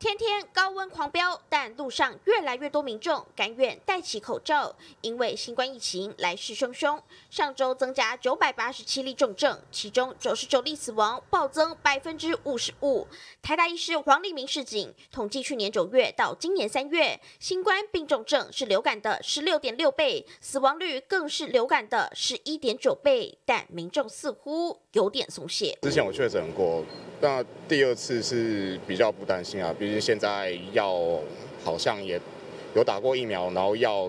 天天高温狂飙，但路上越来越多民众甘愿戴起口罩，因为新冠疫情来势汹汹。上周增加九百八十七例重症，其中九十九例死亡，暴增百分之五十五。台大医师黄立明示警，统计去年九月到今年三月，新冠病重症是流感的十六点六倍，死亡率更是流感的十一点九倍。但民众似乎有点松懈。之前我确诊过，那第二次是比较不担心啊，毕竟现在药好像也有打过疫苗，然后药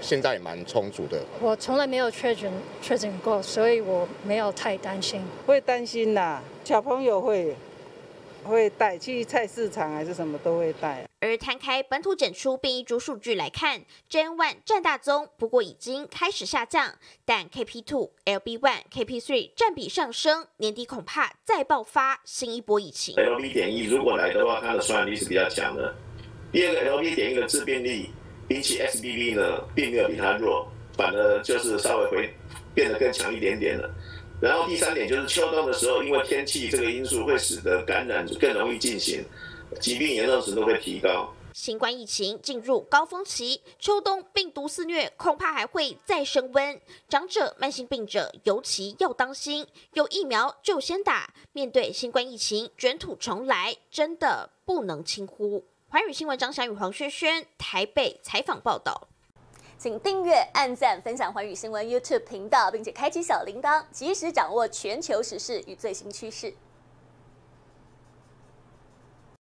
现在也蛮充足的。我从来没有确诊确诊过，所以我没有太担心。会担心呐，小朋友会。会带去菜市场还是什么都会带。而摊开本土检出变异株数据来看，JN one 占大宗，不过已经开始下降，但 KP two、LB one、KP three 占比上升，年底恐怕再爆发新一波疫情。LB 点一如果来的话，它的传染力是比较强的。第二个 LB 点一的致病力比起 SBB 呢，并没有比它弱，反而就是稍微会变得更强一点点了。然后第三点就是秋冬的时候，因为天气这个因素会使得感染更容易进行，疾病严重程度会提高。新冠疫情进入高峰期，秋冬病毒肆虐，恐怕还会再升温。长者、慢性病者尤其要当心，有疫苗就先打。面对新冠疫情卷土重来，真的不能轻忽。环宇新闻张翔宇、黄轩轩台北采访报道。请订阅、按赞、分享环宇新闻 YouTube 频道，并且开启小铃铛，及时掌握全球时事与最新趋势。